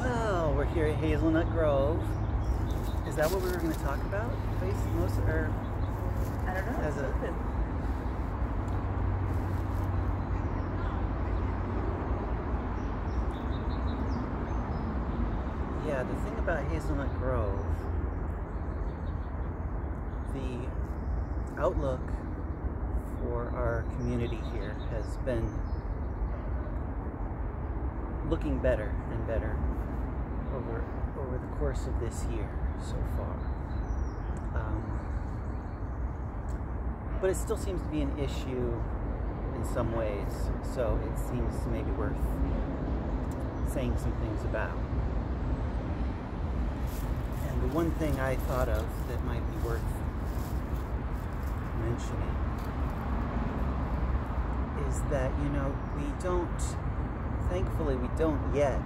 Well, we're here at Hazelnut Grove. Is that what we were going to talk about? Place most or I don't know. As a- open. yeah, the thing about Hazelnut Grove, the outlook for our community here has been looking better and better over over the course of this year so far. Um, but it still seems to be an issue in some ways, so it seems maybe worth saying some things about. And the one thing I thought of that might be worth mentioning is that, you know, we don't, thankfully, we don't yet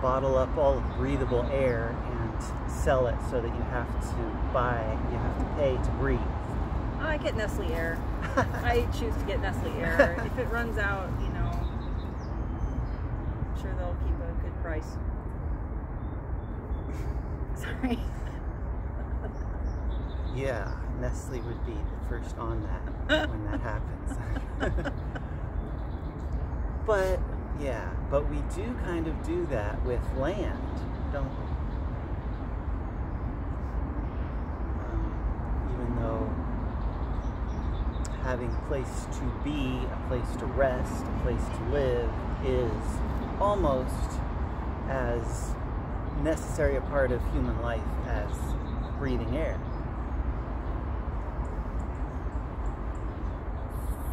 bottle up all the breathable air and sell it so that you have to buy, you have to pay to breathe. Oh, I get Nestle Air. I choose to get Nestle Air. if it runs out, you know, I'm sure they'll keep a good price. Sorry. Yeah, Nestle would be the first on that when that happens. but yeah, but we do kind of do that with land, don't we? Um, even though having a place to be, a place to rest, a place to live is almost as necessary a part of human life as breathing air.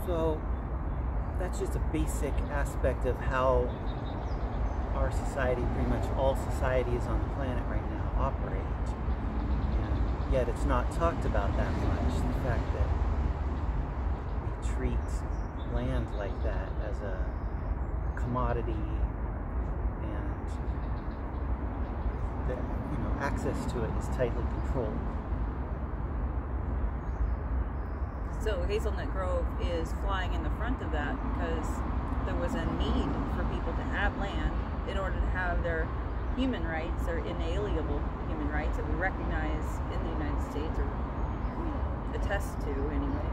So that's just a basic aspect of how our society, pretty much all societies on the planet right now, operate. And yet it's not talked about that much. The fact that we treat land like that as a commodity and that you know access to it is tightly controlled. So Hazelnut Grove is flying in the front of that because there was a need for people to have land in order to have their human rights, their inalienable human rights that we recognize in the United States or attest to anyway.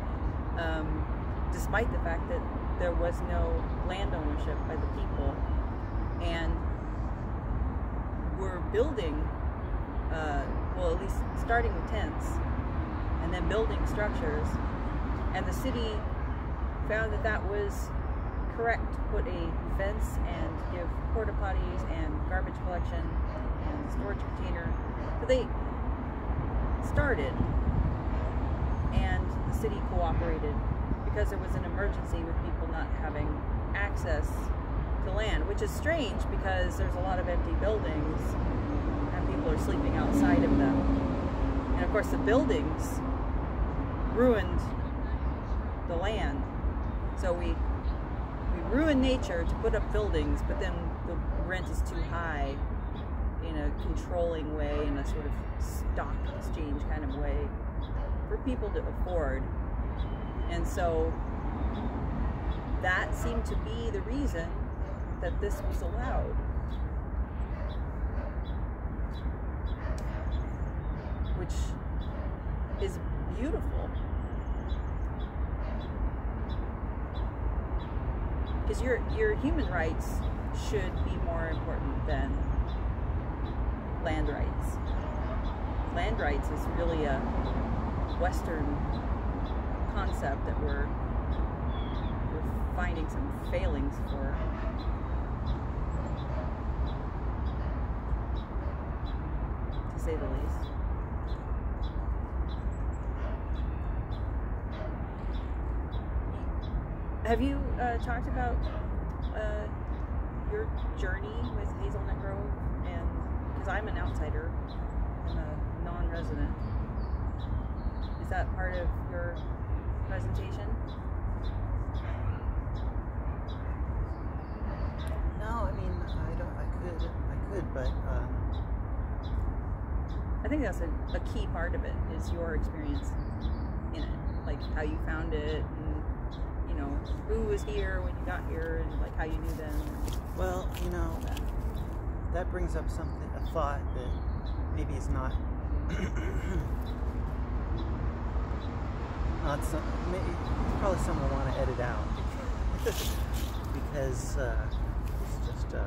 Um, despite the fact that there was no land ownership by the people, and we're building, uh, well, at least starting with tents, and then building structures and the city found that that was correct to put a fence and give porta potties and garbage collection and storage container. But they started, and the city cooperated because there was an emergency with people not having access to land, which is strange because there's a lot of empty buildings and people are sleeping outside of them. And of course, the buildings ruined the land. So we we ruin nature to put up buildings, but then the rent is too high in a controlling way, in a sort of stock exchange kind of way for people to afford. And so that seemed to be the reason that this was allowed. Which is beautiful. Because your your human rights should be more important than land rights. Land rights is really a Western concept that we're we're finding some failings for. To say the least. Have you uh, talked about uh, your journey with Hazelnut Grove? And because I'm an outsider, I'm a non-resident. Is that part of your presentation? No, I mean I don't. I could. I could, but um, I think that's a, a key part of it is your experience in it. like how you found it and know who was here when you got here and like how you knew them. Well, you know, That. that brings up something, a thought that maybe is not, not some, maybe, probably someone will want to edit out because uh, it's just uh,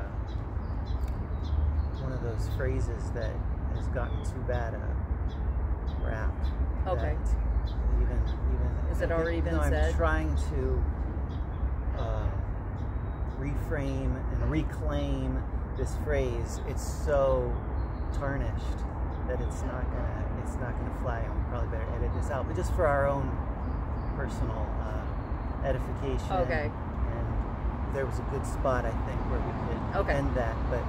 one of those phrases that has gotten too bad a rap. Okay. that Has it already been no, I'm said? trying to uh, reframe and reclaim this phrase. It's so tarnished that it's not gonna it's not gonna fly, and we probably better edit this out. But just for our own personal uh, edification. Okay. And there was a good spot I think where we could Okay. end that. But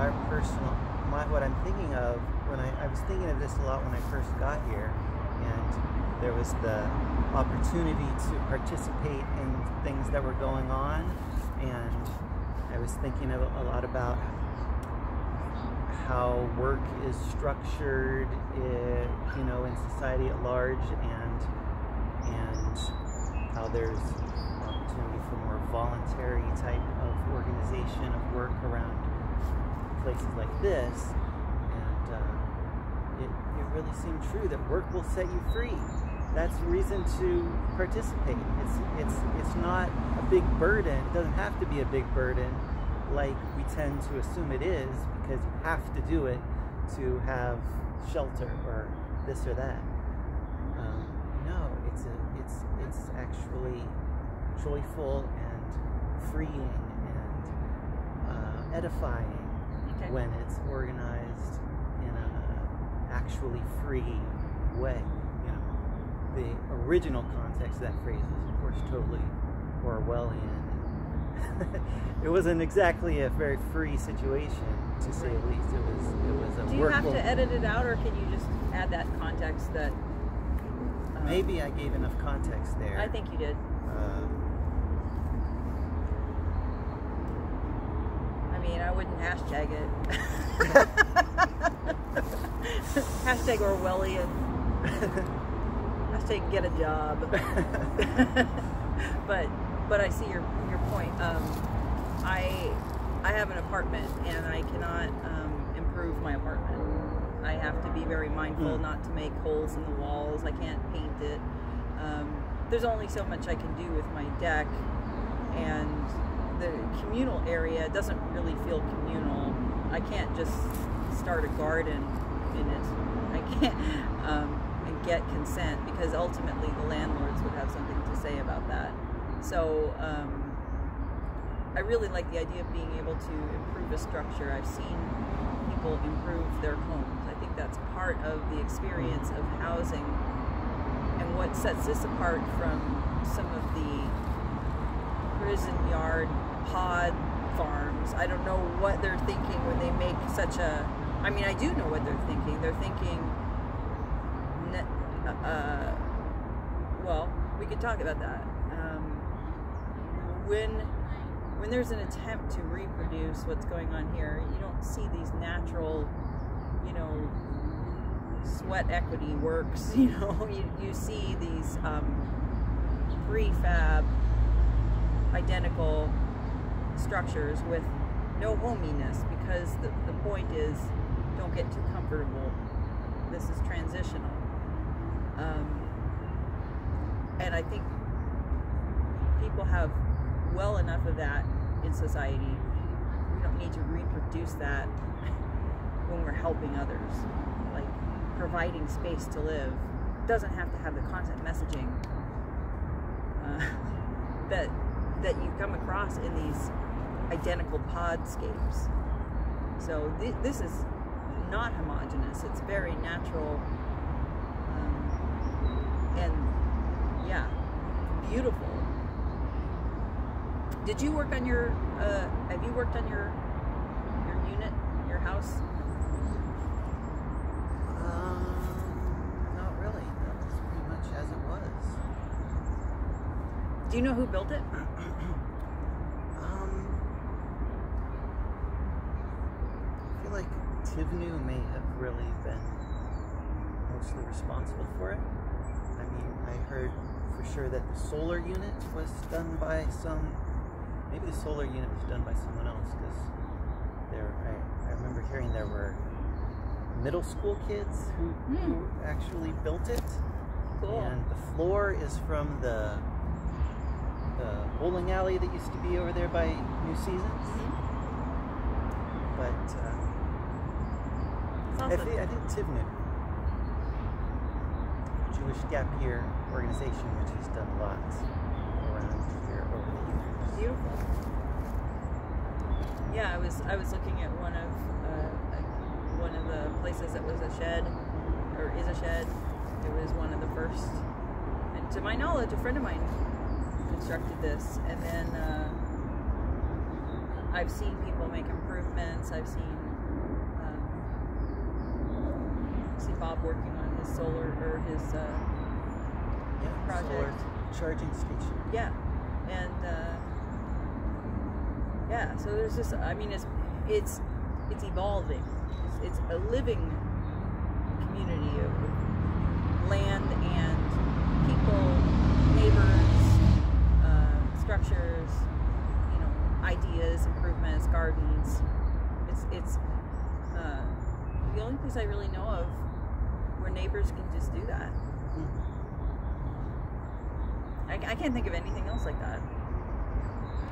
our personal, my, what I'm thinking of when I, I was thinking of this a lot when I first got here, and there was the opportunity to participate in things that were going on, and I was thinking a lot about how work is structured, eh, you know, in society at large, and and how there's opportunity for more voluntary type of organization of work around places like this, and uh, it it really seemed true that work will set you free. That's reason to participate. It's it's it's not a big burden. It doesn't have to be a big burden, like we tend to assume it is, because you have to do it to have shelter or this or that. Um, no, it's a it's it's actually joyful and freeing and uh, edifying Okay. when it's organized in a actually free way. The original context of that phrase is, of course, totally Orwellian. it wasn't exactly a very free situation, to say the least. It was it was a Do you have to edit it out, or can you just add that context that? um, Maybe I gave enough context there. I think you did. Um, I mean, I wouldn't hashtag it. hashtag Orwellian. Hashtag get a job. but but I see your your point. Um, I I have an apartment and I cannot um, improve my apartment. I have to be very mindful Hmm. not to make holes in the walls. I can't paint it. Um, there's only so much I can do with my deck, and the communal area doesn't really feel communal. I can't just start a garden in it. I can't um, get consent because ultimately the landlords would have something to say about that. So um, I really like the idea of being able to improve a structure. I've seen people improve their homes. I think that's part of the experience of housing and what sets this apart from some of the prison yard pod farms. I don't know what they're thinking when they make such a. I mean, I do know what they're thinking. They're thinking. Uh, well, we could talk about that. Um, when when there's an attempt to reproduce what's going on here, you don't see these natural, you know, sweat equity works. You know, you, you see these um, prefab, identical structures with no hominess because the, the point is don't get too comfortable. This is transitional. Um, and I think people have well enough of that in society. We don't need to reproduce that when we're helping others. Like providing space to live doesn't have to have the content messaging uh, that that you come across in these identical podscapes. So th- this is not homogenous. It's very natural, um, and yeah, beautiful. Did you work on your? Uh, have you worked on your your unit, your house? um, not really. That was pretty much as it was. Do you know who built it? Um, I feel like Tivnu may have really been mostly responsible for it. I mean, I heard sure that the solar unit was done by some. Maybe the solar unit was done by someone else because there. I, I remember hearing there were middle school kids who, who Hmm. actually built it. Cool. And the floor is from the the bowling alley that used to be over there by New Seasons. Mhm. But uh, It's I, think, I think Tivnu, Jewish Gap Year organization, which has done a lot around here over the years. Beautiful. Yeah, I was I was looking at one of uh, one of the places that was a shed or is a shed. It was one of the first, and to my knowledge, a friend of mine constructed this, and then uh, I've seen people make improvements. I've seen um, see Bob working on his solar or his. Uh, Yeah, Project. solar charging station. Yeah, and uh, yeah, so there's just I mean it's it's it's evolving. It's, it's a living community of land and people, neighbors, uh, structures, you know, ideas, improvements, gardens. It's it's uh, the only place I really know of where neighbors can just do that. I, I can't think of anything else like that.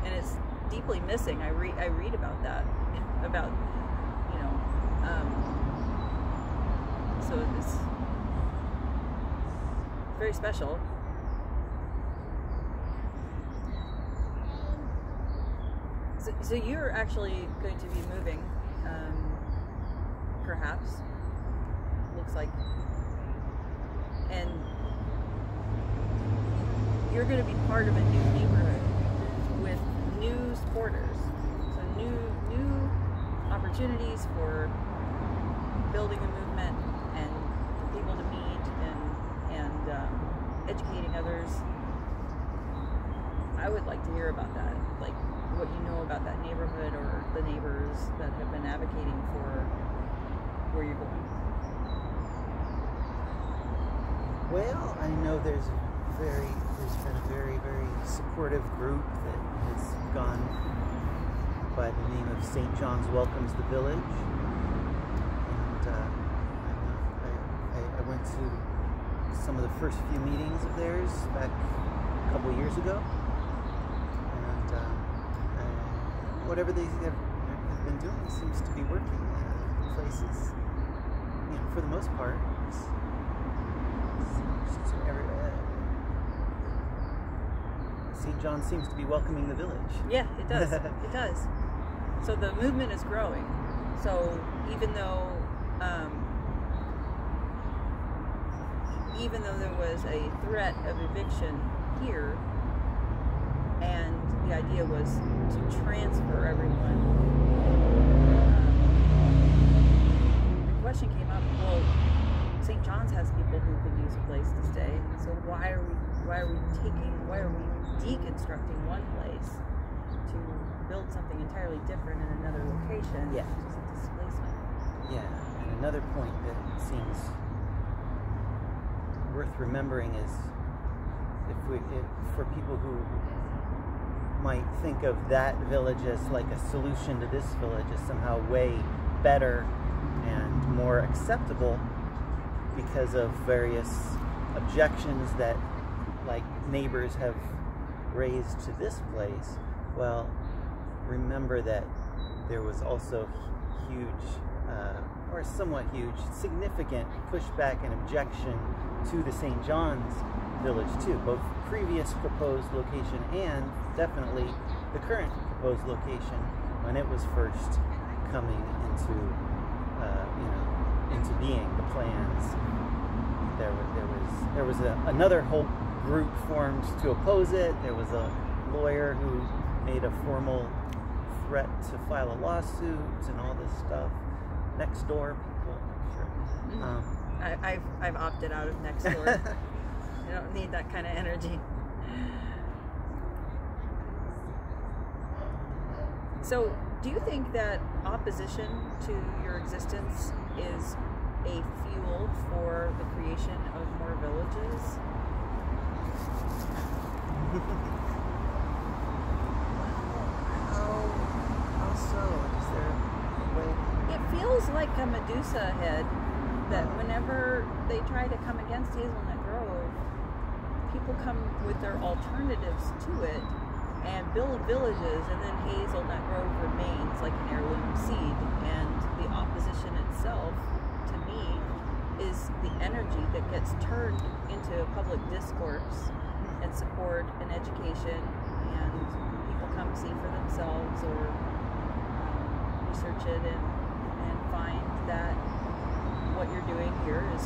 And it's deeply missing. I read I read about that, about you know, um, so it's very special. So, so you're actually going to be moving, um, perhaps. Looks like, and you're going to be part of a new neighborhood with new supporters. So new new opportunities for building a movement and for people to meet and and um, educating others. I would like to hear about that, like what you know about that neighborhood or the neighbors that have been advocating for where you're going. Well, I know there's very there's been a very very supportive group that has gone by the name of St. John's Welcomes the Village, and uh, I, I, went to some of the first few meetings of theirs back a couple years ago, and uh, whatever they have, been doing seems to be working. Uh, places, you know, for the most part. it's- every- uh, St. John seems to be welcoming the village. Yeah, it does. it does. So the movement is growing. So even though, um, even though there was a threat of eviction here, and the idea was to transfer everyone, um, the question came up. Well, St. John's has people who could use a place to stay. So why are we why are we taking why are we deconstructing one place to build something entirely different in another location? Yeah. Is a displacement. Yeah, and another point that seems worth remembering is if we, if, for people who might think of that village as like a solution to this village as somehow way better and more acceptable because of various objections that neighbors have raised to this place well remember that there was also hu- huge uh, or somewhat huge significant pushback and objection to the st john's village too both previous proposed location and definitely the current proposed location when it was first coming into uh, you know into being the plans. There was there was there was a, another whole group formed to oppose it there was a lawyer who made a formal threat to file a lawsuit and all this stuff next door people sure um, I, I've I've opted out of next door. I don't need that kind of energy. So, do you think that opposition to your existence is a fuel for the creation of more villages? It feels like a Medusa head that whenever they try to come against Hazelnut Grove, people come with their alternatives to it and build villages, and then Hazelnut Grove remains like an heirloom seed. And the opposition itself, is the energy that gets turned into public discourse and support and education, and people come see for themselves or um, research it and, and find that what you're doing here is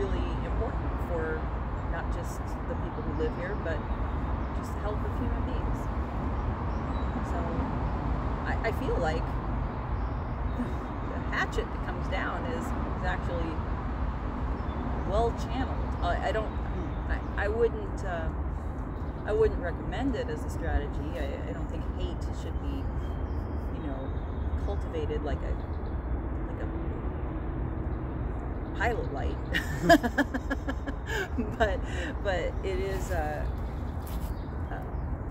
really important for not just the people who live here, but just the health of human beings. So I, I feel like the hatchet that comes down is, is actually well channeled. I, I don't, I, I wouldn't, uh, I wouldn't recommend it as a strategy. I, I don't think hate should be, you know, cultivated like a like a pilot light. but but it is uh, uh,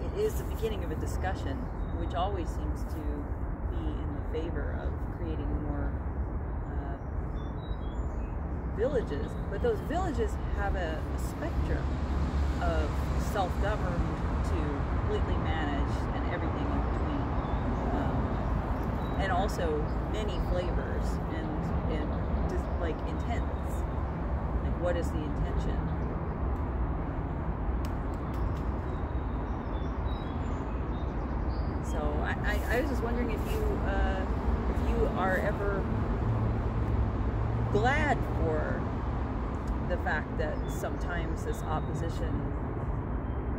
it is the beginning of a discussion, which always seems to be in the favor of creating more uh, villages. But those villages have a, a spectrum of self-governed to completely managed and everything in between, um, and also many flavors and and just like intents. Like, what is the intention? So I, I, I was just wondering if you uh, if you are ever glad for the fact that sometimes this opposition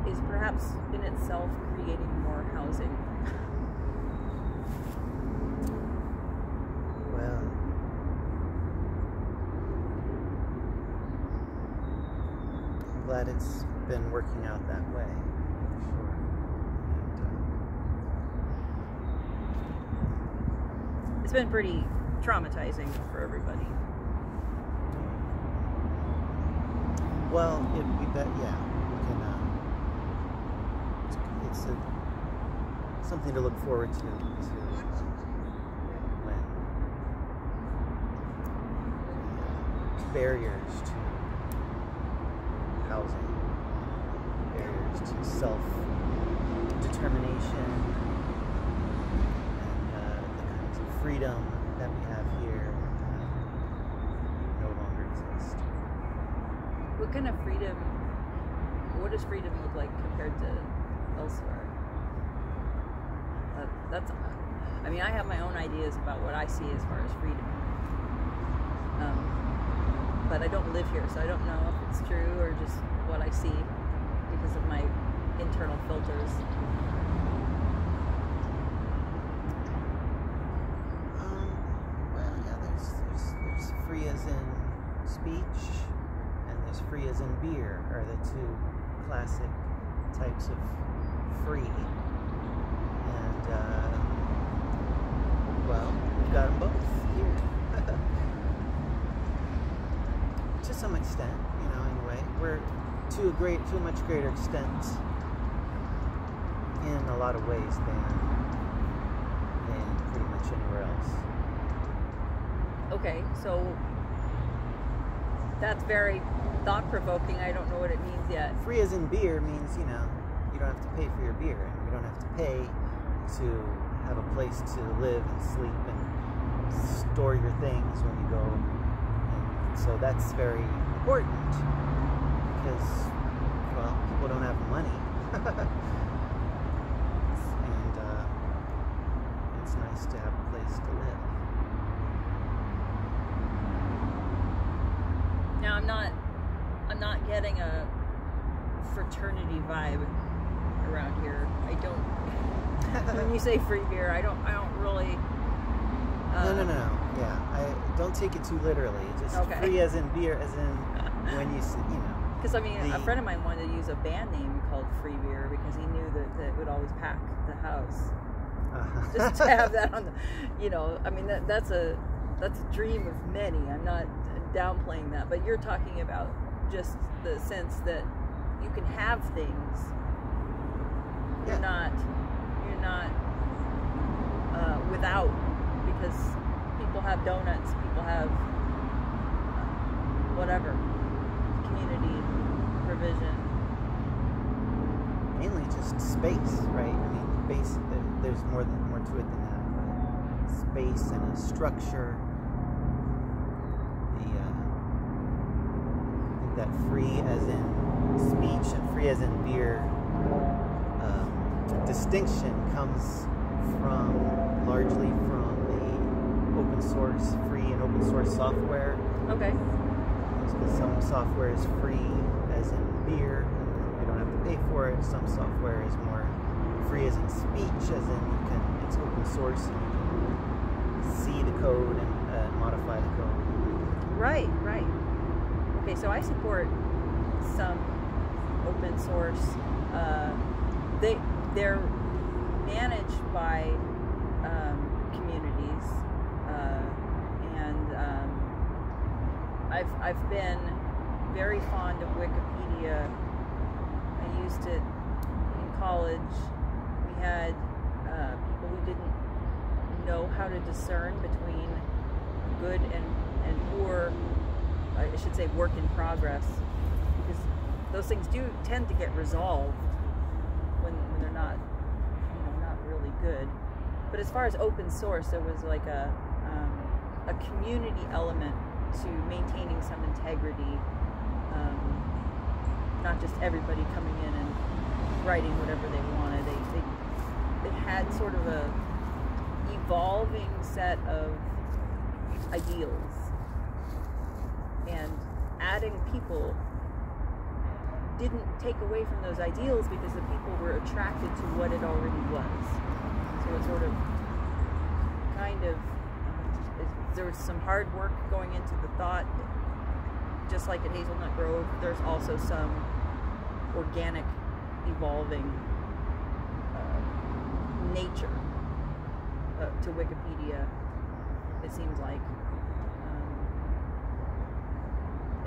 is perhaps in itself creating more housing. Well, I'm glad it's been working out that way. Sure. And, uh, It's been pretty traumatizing for everybody. uh, well, it, we bet, yeah, we can. Uh, it's a, something to look forward to. to when uh, barriers to housing, barriers to self determination, and uh, the kinds of freedom that we have here uh, no longer exist. What kind of freedom? What does freedom look like compared to elsewhere? That, that's. I mean, I have my own ideas about what I see as far as freedom. Um, but I don't live here, so I don't know if it's true or just what I see because of my internal filters. Um, well, yeah, there's, there's, there's free as in speech, in beer, are the two classic types of free. And, uh, well, we've got them both here. to some extent, you know, anyway. We're to a great, to a much greater extent in a lot of ways than, than pretty much anywhere else. Okay, so that's very thought provoking. I don't know what it means yet. Free as in beer means, you know, you don't have to pay for your beer, and you don't have to pay to have a place to live and sleep and store your things when you go. And so that's very important because, well, people don't have money. and uh, it's nice to have a place to live. Now I'm not I'm not getting a fraternity vibe around here. I don't when you say free beer, I don't I don't really uh, No, no, no, no. Yeah, I don't take it too literally. Just Okay. free as in beer, as in when you, s- you know. Because I mean, a friend of mine wanted to use a band name called Free Beer because he knew that, that it would always pack the house. Uh, Just to have that on the, you know, I mean that that's a that's a dream of many. I'm not downplaying that, but you're talking about just the sense that you can have things. You're Yeah. not you're not uh, without because people have donuts, people have uh, whatever community provision. mainly just space, right? I mean, base. There's more than more to it than that. Space and a structure. The uh, that free as in speech and free as in beer distinction comes from largely from the open source, free and open source software. Okay. Because some software is free, as in beer, and you don't have to pay for it. Some software is more free, as in speech, as in you can it's open source and you can see the code and uh, modify the code. Right, right. Okay, so I support some open source. Uh, they they're managed by um, communities, uh, and um, I've I've been very fond of Wikipedia. I used it in college. We had uh, people who didn't know how to discern between good and, and poor, I should say work in progress, because those things do tend to get resolved not, you know, not really good. But as far as open source, there was like a, um, a community element to maintaining some integrity, um, not just everybody coming in and writing whatever they wanted. They, they, they had sort of a evolving set of ideals and adding people didn't take away from those ideals because the people were attracted to what it already was so it sort of kind of uh, there was some hard work going into the thought just like at hazelnut grove there's also some organic evolving uh, nature uh, to Wikipedia. It seems like,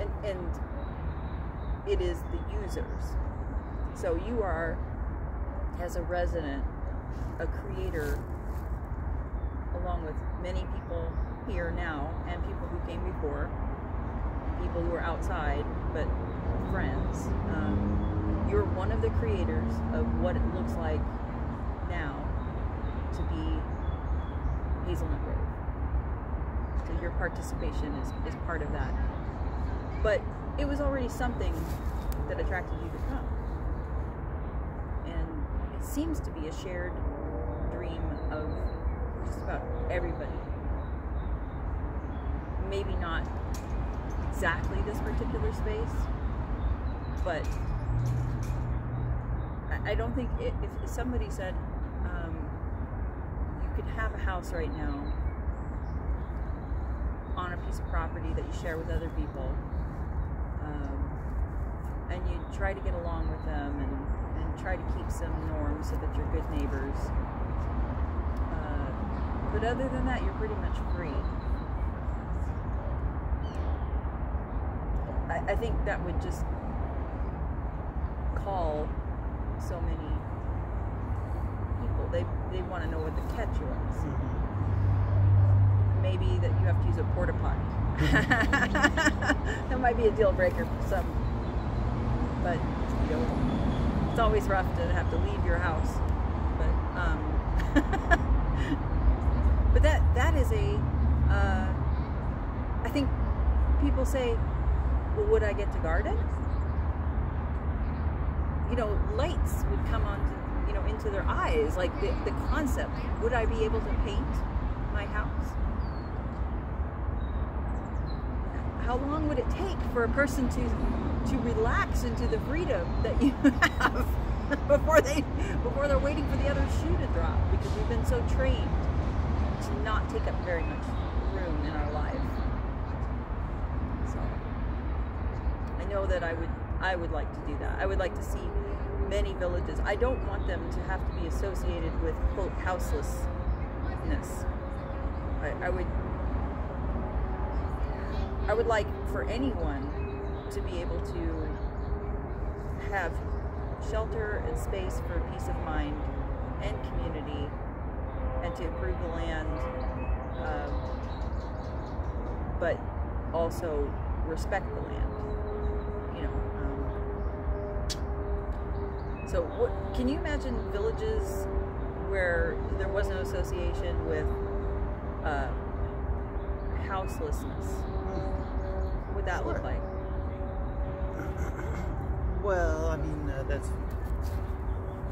um, and and it is the users. So you are, as a resident, a creator, along with many people here now and people who came before, people who are outside, but friends. Um, you're one of the creators of what it looks like now to be Hazelnut Grove. So your participation is, is part of that. But it was already something that attracted you to come. And it seems to be a shared dream of just about everybody. Maybe not exactly this particular space, but I- don't think if, somebody said um, you could have a house right now on a piece of property that you share with other people, you try to get along with them and, and try to keep some norms so that you're good neighbors. Uh, but other than that, you're pretty much free. I, I think that would just call so many people. They they want to know what the catch was. Maybe that you have to use a porta potty. that might be a deal breaker for some. But you know, it's always rough to have to leave your house. But um, but that that is a. Uh, I think people say, "Well, would I get to garden?" you know, lights would come onto, you know, into their eyes, like the, the concept. Would I be able to paint my house? How long would it take for a person to to relax into the freedom that you have before they before they're waiting for the other shoe to drop? Because we've been so trained to not take up very much room in our life. So I know that I would I would like to do that. I would like to see many villages. I don't want them to have to be associated with quote houselessness. I, I would I would like for anyone to be able to have shelter and space for peace of mind and community, and to improve the land, um, but also respect the land. You know. Um, so, what can you imagine villages where there was no association with uh, houselessness? What would that look like? Well, I mean, uh, that's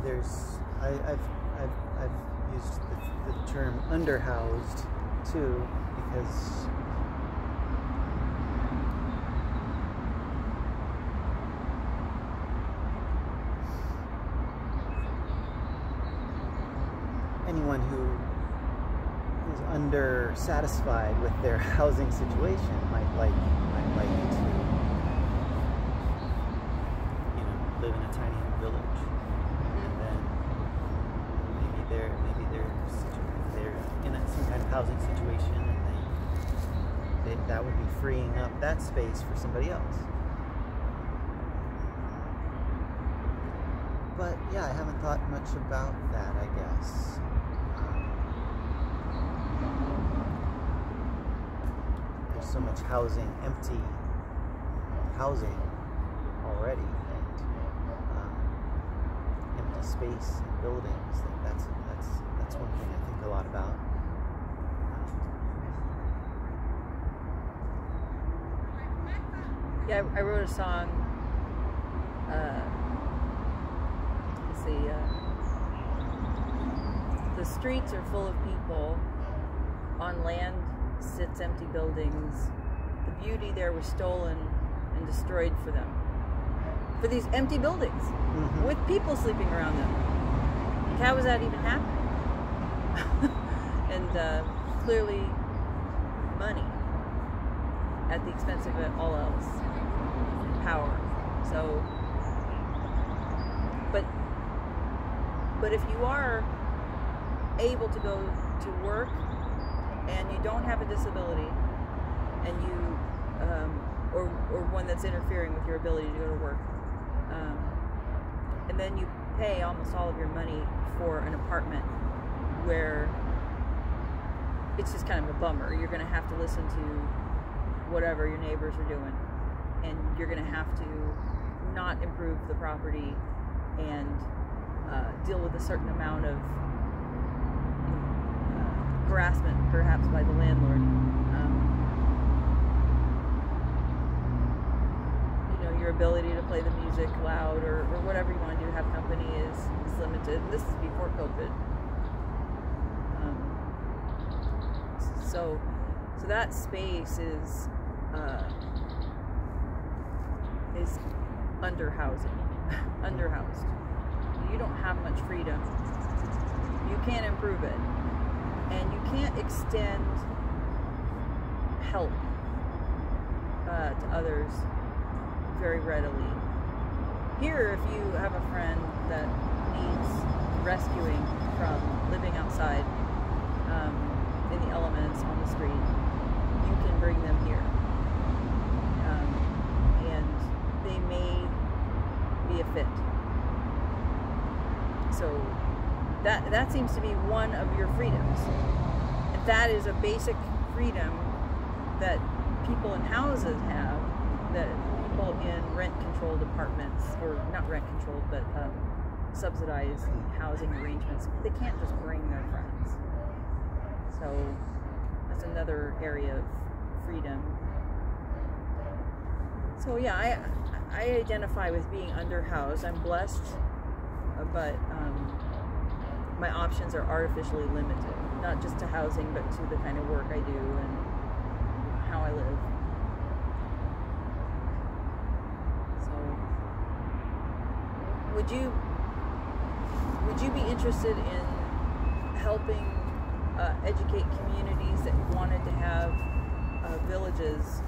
there's I, I've I've I've used the, the term underhoused too because anyone who is under satisfied with their housing situation might like might like to you know live in a tiny village and then maybe they're maybe they're situ- they're in a, some kind of housing situation and they, they that would be freeing up that space for somebody else. But yeah I haven't thought much about that I guess. Um, there's so much housing empty housing already and um, empty space and buildings that that's that's that's one thing I think a lot about Yeah, I, I wrote a song. Uh, let's see. Uh, the streets are full of people. On land sits empty buildings. The beauty there was stolen and destroyed for them. For these empty buildings Mhm. with people sleeping around them. Like, how was that even happening? and uh, clearly, money at the expense of it all else. Power. So, but but if you are able to go to work and you don't have a disability and you um, or or one that's interfering with your ability to go to work um, and then you pay almost all of your money for an apartment where it's just kind of a bummer. You're going to have to listen to whatever your neighbors are doing, and you're going to have to not improve the property and uh, deal with a certain amount of uh, harassment, perhaps by the landlord. Um, you know, your ability to play the music loud or, or whatever you want to do, have company is, is limited. This is before COVID. Um, so, so that space is uh, is under housing, underhoused. You don't have much freedom. You can't improve it, and you can't extend help uh, to others very readily. Here, if you have a friend that needs rescuing from living outside um, in the elements on the street, you can bring them here. Um, and they may be a fit. So that that seems to be one of your freedoms. And that is a basic freedom that people in houses have that people in rent controlled apartments or not rent controlled but um, subsidized housing arrangements they can't just bring their friends so that's another area of freedom so yeah i i identify with being underhoused. I'm blessed uh, but um, my options are artificially limited not just to housing but to the kind of work i do and how i live. So would you would you be interested in helping uh, educate communities that wanted to have uh, villages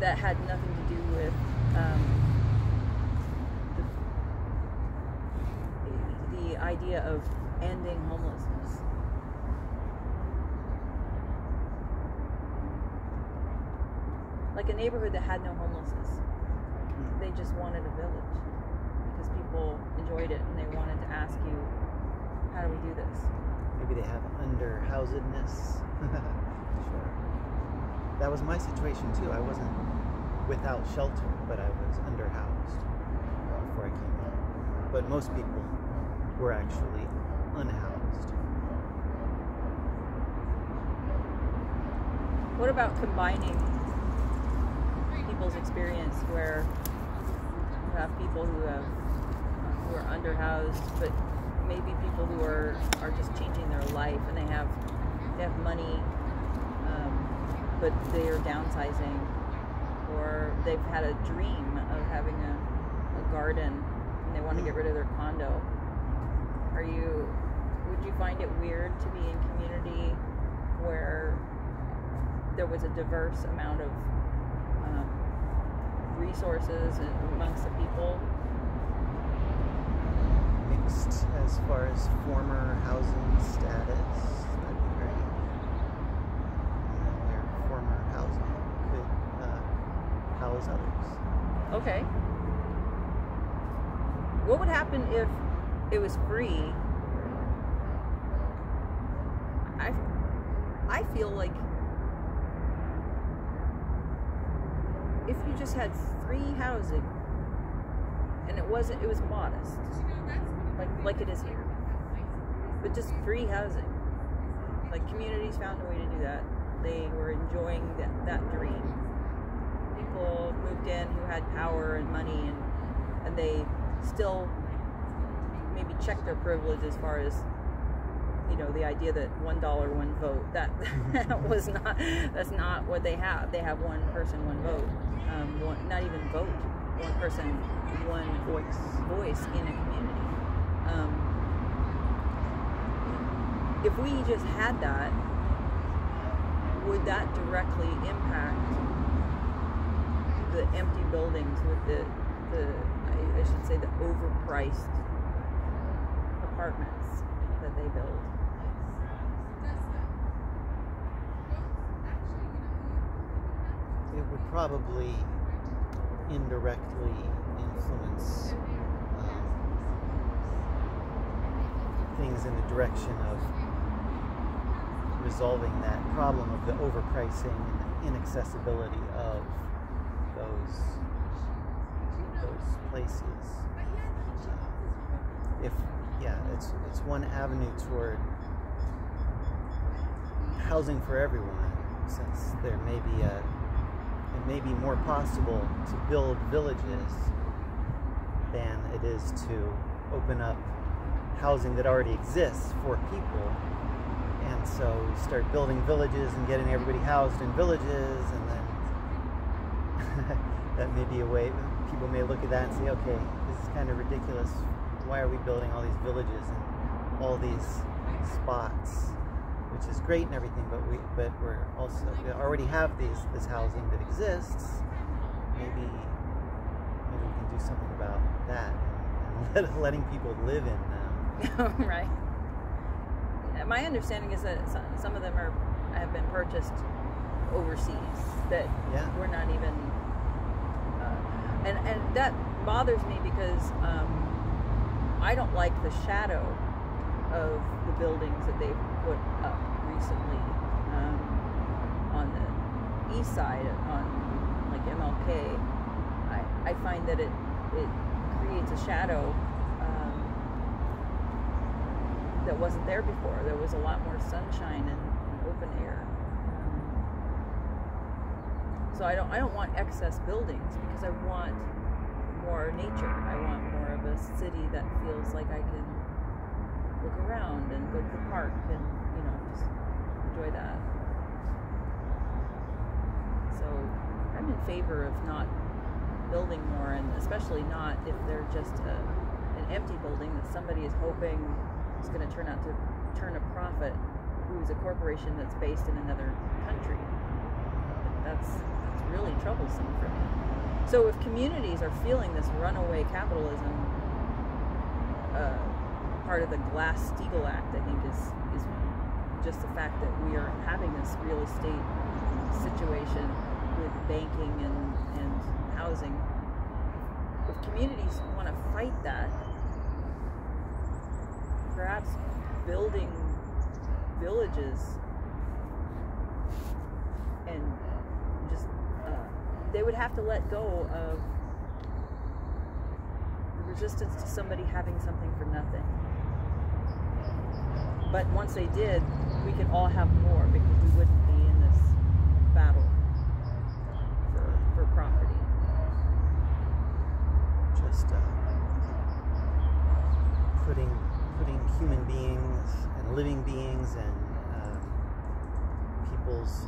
that had nothing to do with um, the, the idea of ending homelessness? Like a neighborhood that had no homelessness. They just wanted a village because people enjoyed it and they wanted to ask you, how do we do this? Maybe they have underhousedness. sure. That was my situation too. I wasn't without shelter, but I was underhoused before I came out. But most people were actually unhoused. What about combining people's experience where you have people who have who are underhoused, but maybe people who are are just changing their life and they have they have money, um, but they are downsizing, or they've had a dream of having a, a garden and they want to get rid of their condo. Are you would you find it weird to be in community where there was a diverse amount of um, resources amongst the people. Mixed as far as former housing status. That'd be great. And then where former housing could uh, house others. Okay. What would happen if it was free? I, I feel like if you just had free housing and it wasn't it was modest like like it is here. But just free housing. Like communities found a way to do that. They were enjoying that, that dream. People moved in who had power and money and and they still checked their privilege as far as you know the idea that one dollar one vote that, that was not that's not what they have. They have one person one vote. Um, one, not even vote, one person, one voice, voice in a community. Um, if we just had that, would that directly impact the empty buildings with the, the I, I should say, the overpriced apartments that they build? it would probably indirectly influence um, things in the direction of resolving that problem of the overpricing and the inaccessibility of those those places. Uh, if yeah, it's it's one avenue toward housing for everyone, since there may be a it may be more possible to build villages than it is to open up housing that already exists for people. And so we start building villages and getting everybody housed in villages, and then that may be a way people may look at that and say, okay, this is kind of ridiculous. Why are we building all these villages and all these spots? which is great and everything, but we but we're also we already have these this housing that exists. Maybe maybe we can do something about that and, and letting people live in them. right. My understanding is that some of them are have been purchased overseas that yeah. we're not even, uh, and and that bothers me because um, I don't like the shadow of the buildings that they've put up recently um, on the east side on like MLK. I, I find that it it creates a shadow um, that wasn't there before. There was a lot more sunshine and, open air. So I don't I don't want excess buildings because I want more nature. I want of a city that feels like I can look around and go to the park and you know just enjoy that. So I'm in favor of not building more, and especially not if they're just a, an empty building that somebody is hoping is going to turn out to turn a profit, who's a corporation that's based in another country. That's that's really troublesome for me. So if communities are feeling this runaway capitalism. Uh, part of the Glass-Steagall Act, I think, is is just the fact that we are having this real estate situation with banking and, and housing. if communities want to fight that, perhaps building villages and they would have to let go of the resistance to somebody having something for nothing. But once they did, we could all have more because we wouldn't be in this battle for, for property. just uh, putting putting human beings and living beings and um, people's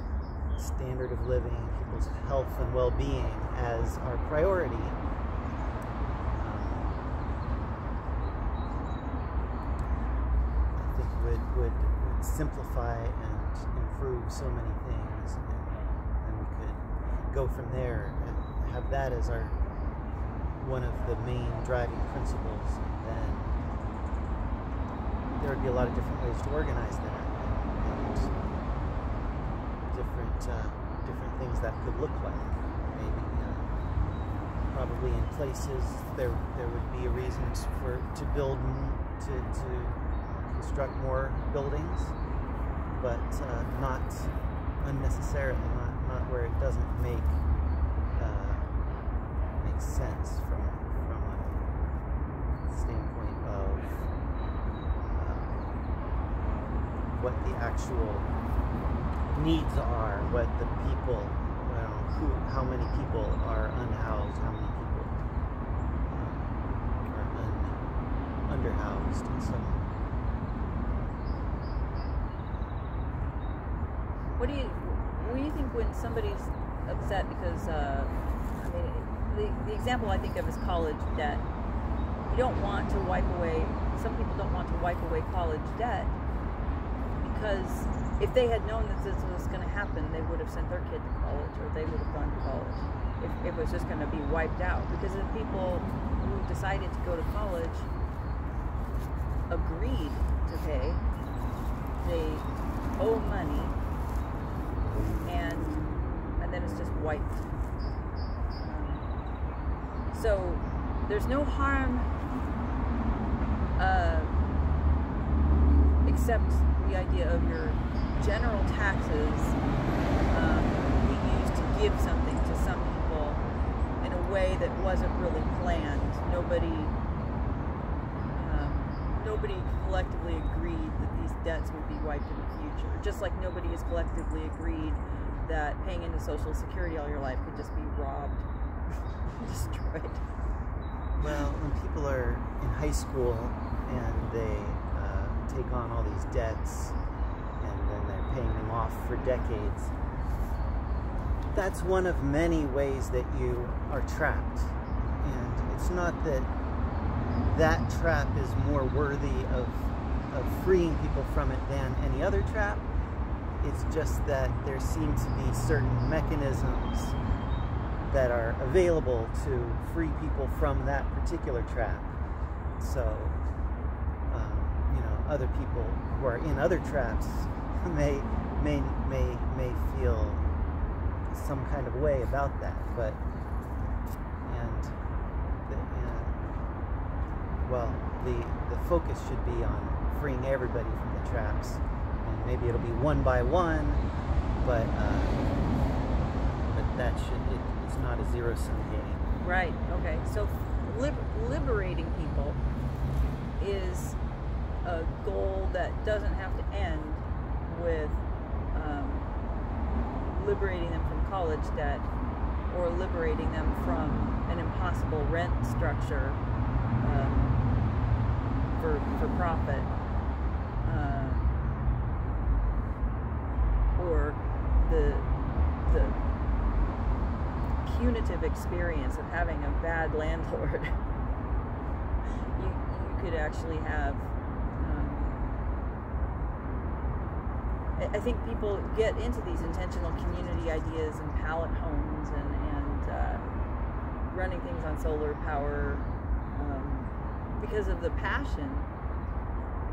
standard of living, people's health and well-being as our priority. I think would, would simplify and improve so many things, and, and we could, go from there and have that as our one of the main driving principles, And then there would be a lot of different ways to organize that, and different uh, different things that could look like. Maybe uh, probably in places there there would be a reason for to build to to construct more buildings, but uh, not unnecessarily, not not where it doesn't make uh, make sense from from a standpoint of uh, what the actual needs are, what the people, know, who, how many people are unhoused, how many people um, are un, underhoused, and so on. What do you what do you think when somebody's upset because uh, I mean the, the example I think of is college debt. You don't want to wipe away some people don't want to wipe away college debt because if they had known that this was going to happen, they would have sent their kid to college or they would have gone to college. If it was just going to be wiped out, because the people who decided to go to college agreed to pay, they owe money, and and then it's just wiped. So there's no harm uh, except the idea of your general taxes um, being used to give something to some people in a way that wasn't really planned. Nobody. Um, nobody collectively agreed that these debts would be wiped in the future. Just like nobody has collectively agreed that paying into Social Security all your life could just be robbed, destroyed. Well, when people are in high school and they uh, take on all these debts paying them off for decades, that's one of many ways that you are trapped. And it's not that that trap is more worthy of, of freeing people from it than any other trap. It's just that there seem to be certain mechanisms that are available to free people from that particular trap. So, um, you know, other people who are in other traps may may may may feel some kind of way about that, but and the, and well, the the focus should be on freeing everybody from the traps, and maybe it'll be one by one, but uh, but that should it, it's not a zero sum game. Right. Okay. So lib- liberating people is a goal that doesn't have to end with um, liberating them from college debt or liberating them from an impossible rent structure um, for for profit. Uh, or the the punitive experience of having a bad landlord. you you could actually have. Um, I- think people get into these intentional community ideas and pallet homes and and uh, running things on solar power um, because of the passion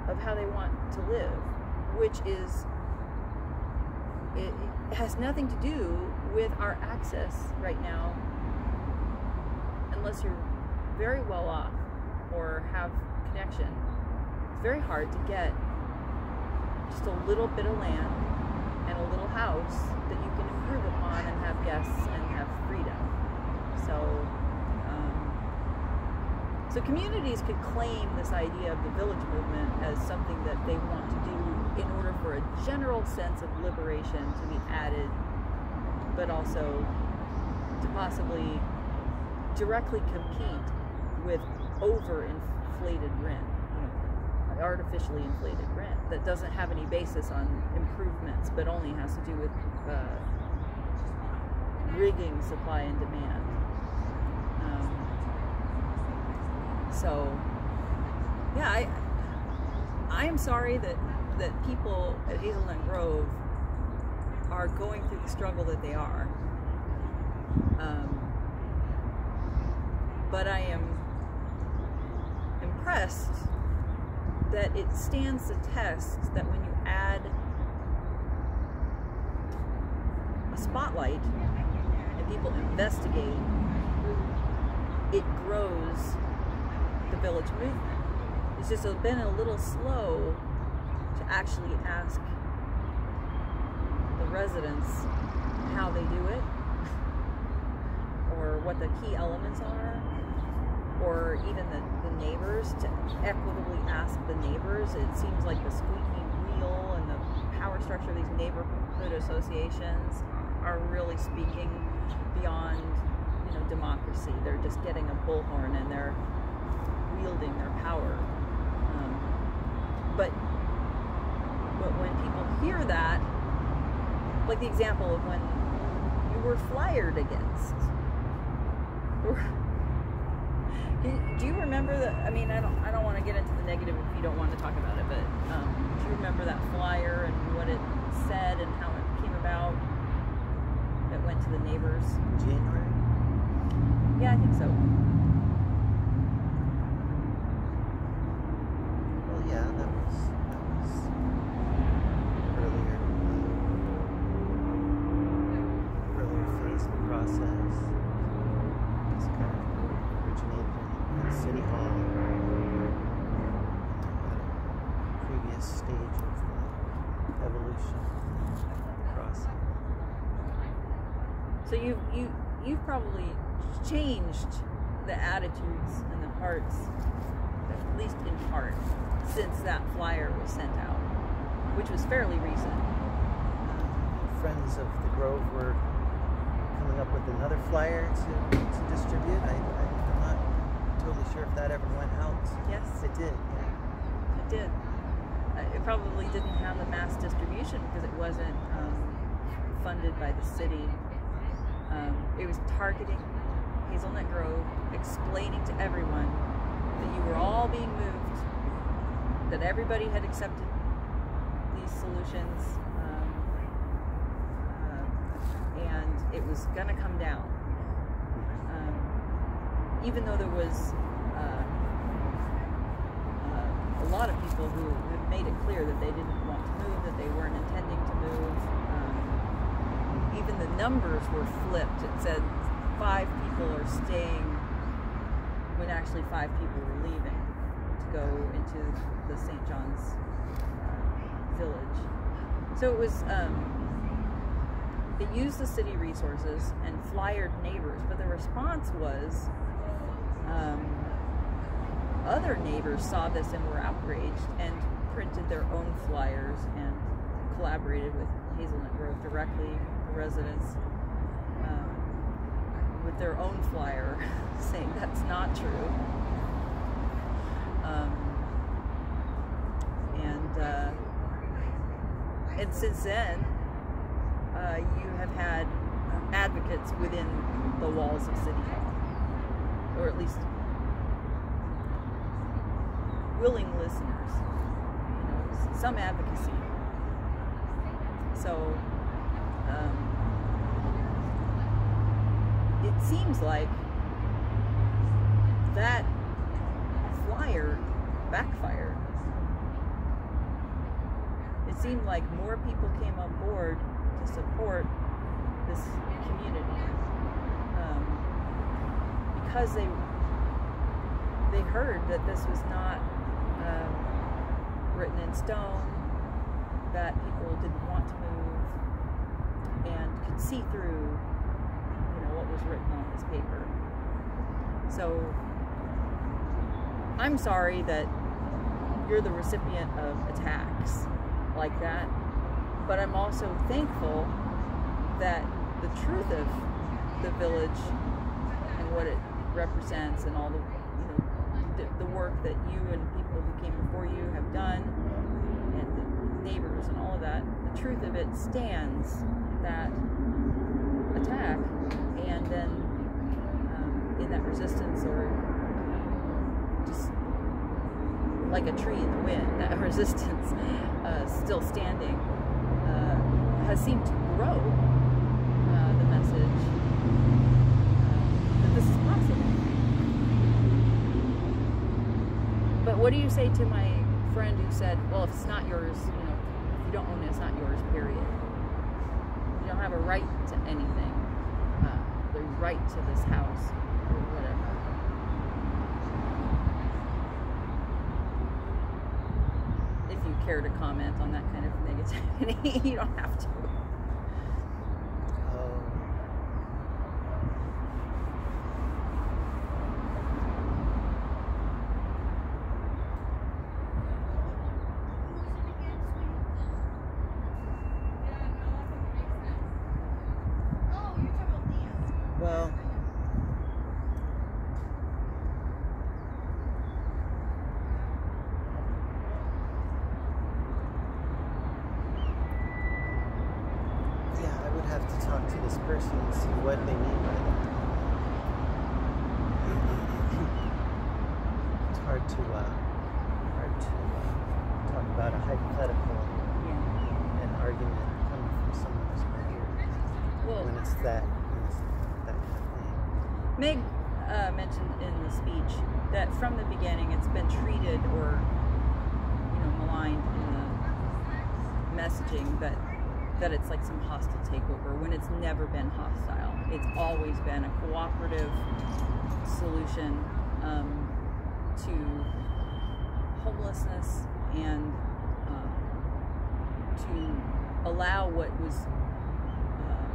of how they want to live, which is it, it has nothing to do with our access right now unless you're very well off or have connection, it's very hard to get just a little bit of land and a little house that you can improve upon and have guests and have freedom. So, um, so communities could claim this idea of the village movement as something that they want to do in order for a general sense of liberation to be added, but also to possibly directly compete with overinflated rent, artificially inflated rent that doesn't have any basis on improvements, but only has to do with uh, rigging supply and demand. Um, so, yeah, I I am sorry that that people at Hazelnut Grove are going through the struggle that they are. Um, but I am impressed that it stands the test that when you add a spotlight and people investigate, it grows the village movement. It's just been a little slow to actually ask the residents how they do it or what the key elements are or even the, the neighbors to equitably ask the neighbors. It seems like the squeaky wheel and the power structure of these neighborhood associations are really speaking beyond, you know, democracy. They're just getting a bullhorn and they're wielding their power. Um, but but when people hear that, like the example of when you were flyered against. Do you remember that? I mean, I don't. I don't want to get into the negative if you don't want to talk about it. But um, do you remember that flyer and what it said and how it came about? That went to the neighbors. January. Yeah, I think so. Well, yeah, that was that was earlier uh, earlier phase of the process. It's kind of originated in, in City Hall. At a previous stage of the evolution process. So you you you've probably changed the attitudes and the hearts, at least in part, since that flyer was sent out, which was fairly recent. Friends of the Grove were coming up with another flyer to, to distribute. I, I'm not totally sure if that ever went out. Yes, It did, yeah. it did. Uh, It probably didn't have the mass distribution because it wasn't um, funded by the city. Um, it was targeting Hazelnut Grove, explaining to everyone that you were all being moved, that everybody had accepted these solutions, um, uh, and it was going to come down. Um, even though there was uh, uh, a lot of people who had made it clear that they didn't want to move, that they weren't intending to move. Um, even the numbers were flipped. It said five people are staying when actually five people were leaving to go into the St. John's uh, village. So it was, um, it used the city resources and flyered neighbors, but the response was um, other neighbors saw this and were outraged and printed their own flyers and collaborated with Hazelnut Grove directly, the residents, their own flyer saying that's not true. Um, and uh, and since then, uh, you have had advocates within the walls of City Hall, or at least willing listeners, you know, some advocacy. So, um, it seems like that flyer backfired. It seemed like more people came on board to support this community um, because they they heard that this was not um, written in stone, that people didn't want to move, and could see through, was written on this paper. So I'm sorry that you're the recipient of attacks like that, but I'm also thankful that the truth of the village and what it represents and all the you know the, the work that you and people who came before you have done and the neighbors and all of that the truth of it stands that attack and then um, in that resistance or just like a tree in the wind that resistance uh, still standing uh, has seemed to grow uh, the message uh, that this is possible. But what do you say to my friend who said, well, if it's not yours, you know, if you don't own it, it's not yours, period. You don't have a right anything. Uh, the right to this house or whatever. If you care to comment on that kind of negativity, you don't have to. Oh. Well, yeah, I would have to talk to this person and see what they mean by that. it's hard to uh, hard to uh, talk about a hypothetical Yeah. an argument coming from someone who's not here Well, when it's that when it's that kind of thing. Meg uh, mentioned in the speech that from the beginning it's been treated or you know maligned in the messaging that that it's like some hostile takeover when it's never been hostile. It's been a cooperative solution um, to homelessness and uh, to allow what was uh,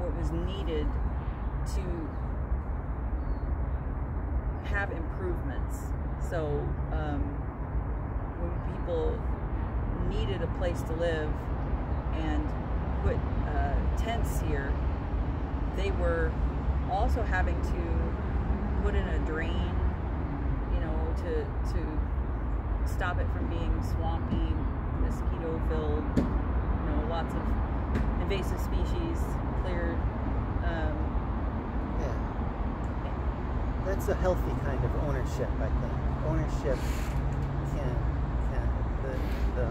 what was needed to have improvements. So um, when people needed a place to live and put uh, tents here, they were also having to put in a drain, you know, to to stop it from being swampy, mosquito filled, you know, lots of invasive species cleared. Um, Yeah, that's a healthy kind of ownership. I think ownership can can the the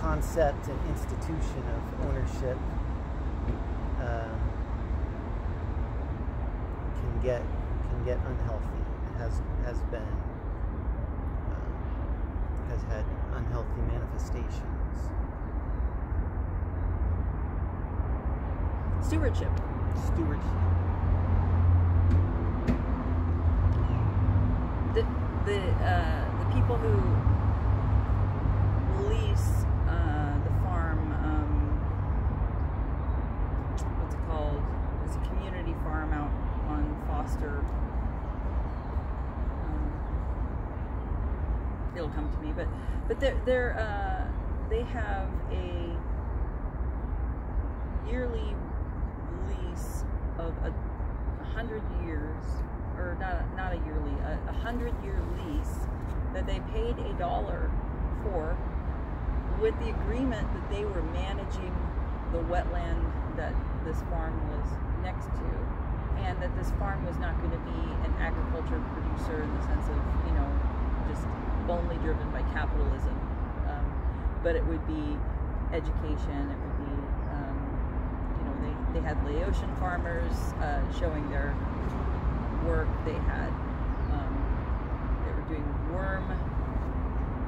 concept and institution of ownership um, can get can get unhealthy. It has has been um, has had unhealthy manifestations. stewardship. Stewardship. the the uh, the people who lease uh, the farm, um, what's it called? It's a community farm out on Foster. Um, it'll come to me, but but they're uh, they have a yearly lease of a hundred years, or not a, not a yearly, a, a hundred year lease that they paid a dollar for, with the agreement that they were managing the wetland that this farm was next to, and that this farm was not going to be an agriculture producer in the sense of you know just only driven by capitalism, but it would be education. It would be um, you know they, they had Laotian farmers uh, showing their work. They had um, they were doing worm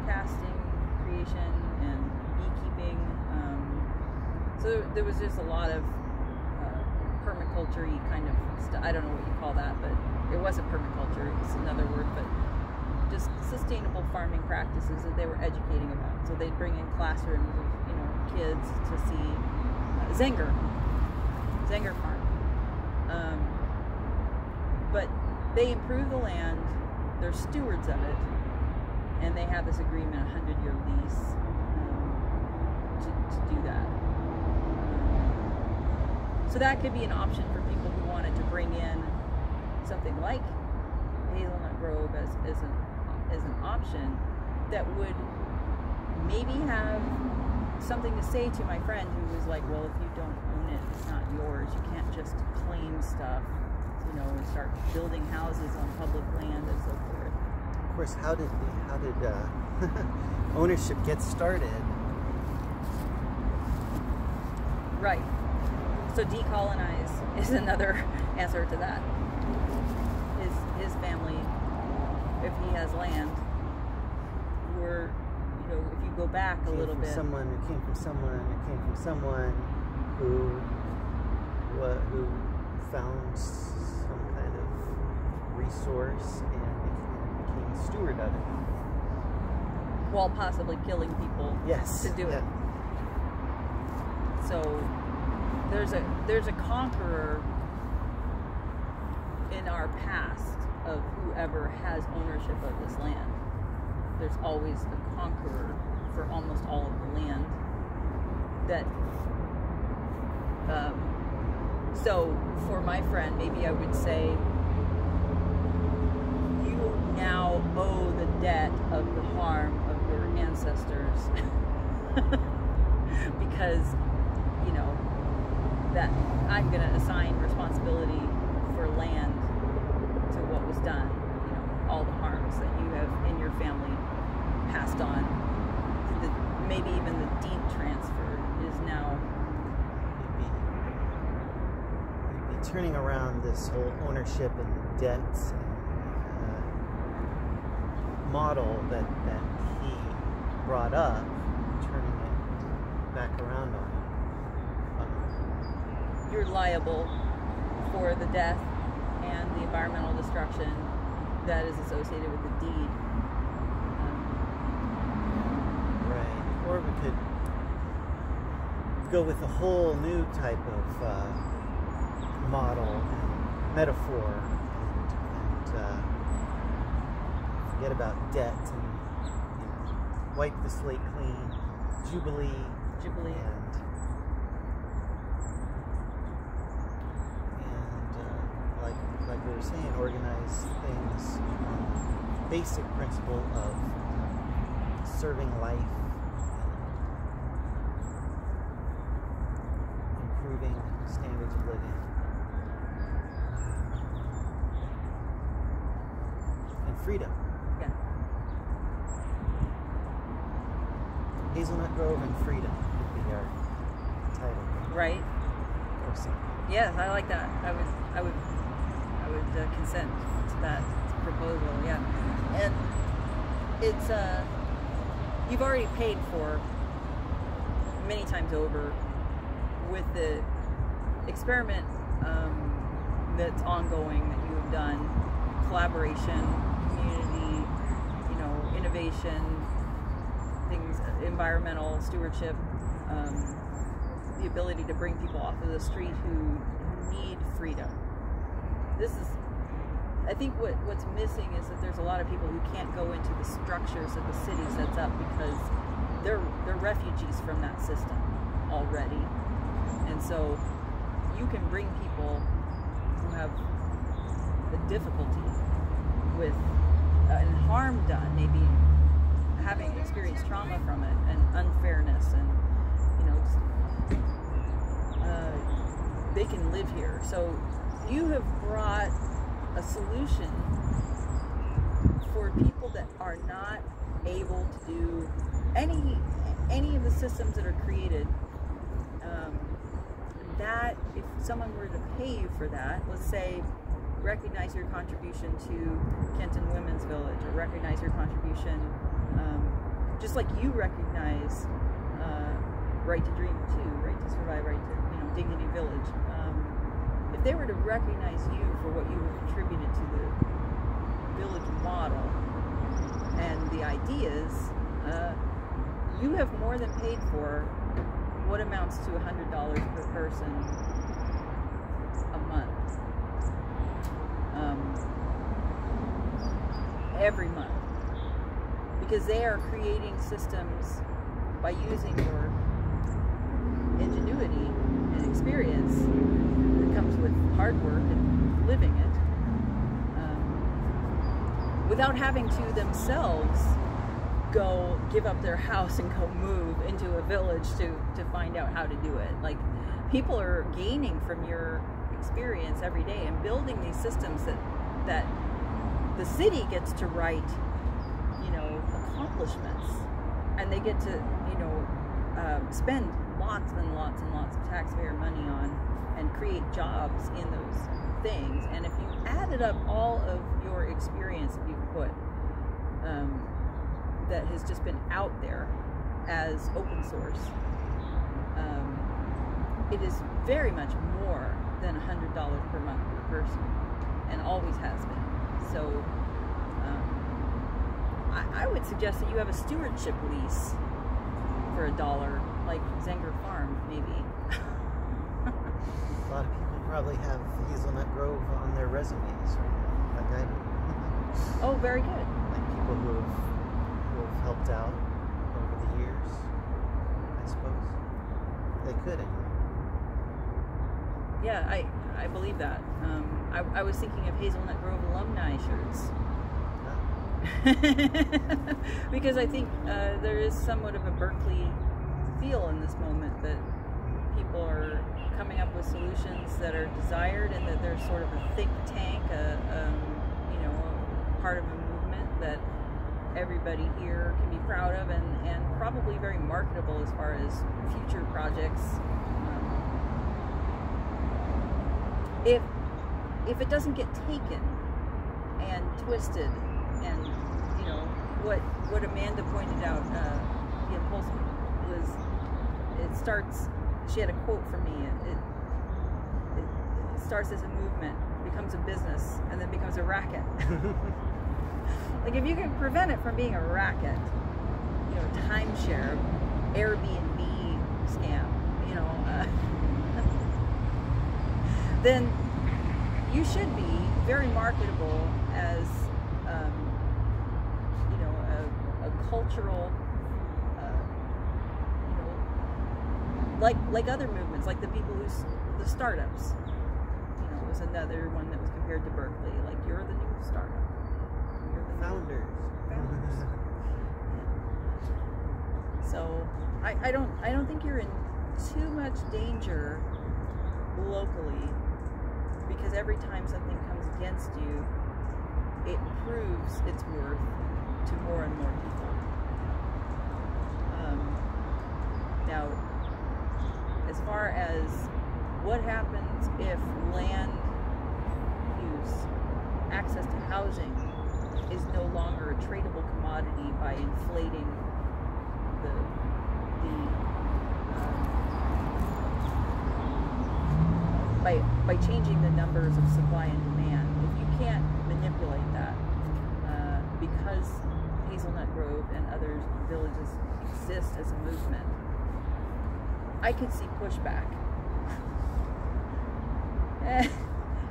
casting creation and beekeeping. Um, so there, was just a lot of uh, permaculture kind of stuff. I don't know what you call that, but it wasn't permaculture, it's another word, but just sustainable farming practices that they were educating about. So they'd bring in classrooms of you know kids to see uh, Zenger, Zenger Farm. Um, but they improve the land, they're stewards of it, and they have this agreement, a hundred year lease, um, to, to do that. So that could be an option for people who wanted to bring in something like Hazelnut Grove as, as an as an option that would maybe have something to say to my friend who was like, well, if you don't own it, it's not yours. You can't just claim stuff, you know, and start building houses on public land and so forth. Of course, how did how did uh, ownership get started? Right. So decolonize is another answer to that. His his family, if he has land, were you know if you go back a little bit. Someone who came from someone who came from someone who wha- who found some kind of resource and became, a steward of it. while possibly killing people Yes. to do it. So there's a there's a conqueror in our past of whoever has ownership of this land. There's always a conqueror for almost all of the land. That um, so for my friend, maybe I would say you now owe the debt of the harm of your ancestors because you know that I'm going to assign responsibility for land to what was done. You know, all the harms that you have in your family passed on. The, maybe even the deed transfer is now We'd be, we'd be turning around this whole ownership and debts uh, model that, that he brought up, turning it back around on him. Um, you're liable for the death and the environmental destruction that is associated with the deed. Um, right. Or we could go with a whole new type of uh, model and metaphor and, and uh, forget about debt and you know, wipe the slate clean, jubilee, Jubilee. and and uh, like like we were saying, organize things on the basic principle of serving life improving standards of living and freedom. yeah. Hazelnut Grove and freedom would be our title. Right? Or something. Yes, I like that. I would, I would, I would uh, consent to that proposal. Yeah, and it's uh, you've already paid for many times over with the experiment um, that's ongoing that you have done, collaboration, community, you know, innovation, things, environmental stewardship. Um, the ability to bring people off of the street who need freedom. This is, I think, what what's missing is that there's a lot of people who can't go into the structures that the city sets up because they're they're refugees from that system already, and so you can bring people who have the difficulty with and harm done, maybe having experienced trauma from it and unfairness and you know uh, they can live here. So you have brought a solution for people that are not able to do any any of the systems that are created. Um, that if someone were to pay you for that, let's say recognize your contribution to Kenton Women's Village or recognize your contribution um, just like you recognize uh, Right to Dream too, Right to Survive, Right to you know Dignity Village. Um, if they were to recognize you for what you contributed to the village model and the ideas, uh, you have more than paid for what amounts to $100 per person a month. Um, every month. Because they are creating systems by using your ingenuity and experience that comes with hard work and living it um, without having to themselves go give up their house and go move into a village to, to find out how to do it. Like people are gaining from your experience every day and building these systems that that the city gets to write, you know, accomplishments, and they get to, you know, um, spend lots and lots and lots of taxpayer money on and create jobs in those things. And if you added up all of your experience that you've put, um, that has just been out there as open source, um, it is very much more than $100 per month per person, and always has been. So um, I, I, would suggest that you have a stewardship lease for a dollar, like Zenger Farm, maybe. a lot of people probably have Hazelnut Grove on their resumes right now, like I do. oh, very good. Like people who have, who have helped out over the years, I suppose. They could anyway. Yeah, I, I believe that. Um, I, I, was thinking of Hazelnut Grove alumni shirts. because I think uh, there is somewhat of a Berkeley feel in this moment that people are coming up with solutions that are desired and that there's sort of a think tank, a, um, you know, part of a movement that everybody here can be proud of and, and probably very marketable as far as future projects if if it doesn't get taken and twisted and you know what what Amanda pointed out uh, the impulse was it starts she had a quote for me it, it, it starts as a movement becomes a business and then becomes a racket. Like if you can prevent it from being a racket you know timeshare Airbnb scam you know uh, then you should be very marketable as um, you know a, a cultural uh, you know like like other movements like the people who the startups you know was another one that was compared to Berkeley like you're the new startup. You're the founders. founders. So I, I don't I don't think you're in too much danger locally because every time something comes against you, it proves its worth to more and more people. Um, now, as far as what happens if land use, access to housing, is no longer a tradable commodity by inflating the the by by changing the numbers of supply and demand. If you can't manipulate that, uh, because Hazelnut Grove and other villages exist as a movement, I could see pushback.